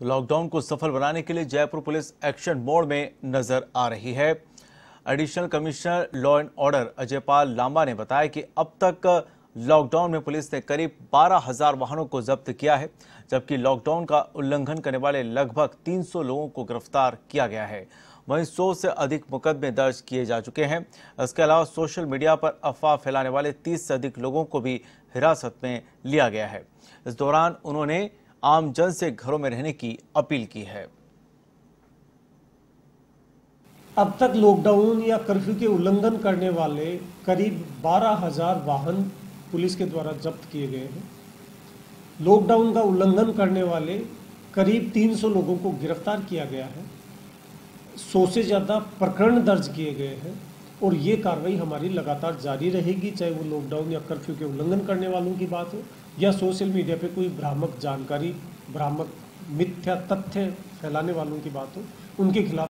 तो लॉकडाउन को सफल बनाने के लिए जयपुर पुलिस एक्शन मोड में नज़र आ रही है। Additional commissioner law and order Ajaypal Lamba ने बताया कि अब तक लॉकडाउन में पुलिस ने करीब बारह हज़ार वाहनों को जब्त किया है, जबकि लॉकडाउन का उल्लंघन करने वाले लगभग 300 लोगों को गिरफ़्तार किया गया है। वहीं 100 से अधिक मुकदमे दर्ज किए जा चुके हैं। इसके अलावा सोशल मीडिया पर अफवाह फैलाने वाले 30 से अधिक लोगों को भी हिरासत में लिया गया है। इस दौरान उन्होंने आम जन से घरों में रहने की अपील की है। अब तक लॉकडाउन या कर्फ्यू के उल्लंघन करने वाले करीब बारह हज़ार वाहन पुलिस के द्वारा जब्त किए गए हैं। लॉकडाउन का उल्लंघन करने वाले करीब 300 लोगों को गिरफ़्तार किया गया है। सौ से ज़्यादा प्रकरण दर्ज किए गए हैं। और ये कार्रवाई हमारी लगातार जारी रहेगी, चाहे वो लॉकडाउन या कर्फ्यू के उल्लंघन करने वालों की बात हो, या सोशल मीडिया पे कोई भ्रामक जानकारी, भ्रामक मिथ्या तथ्य फैलाने वालों की बात हो, उनके खिलाफ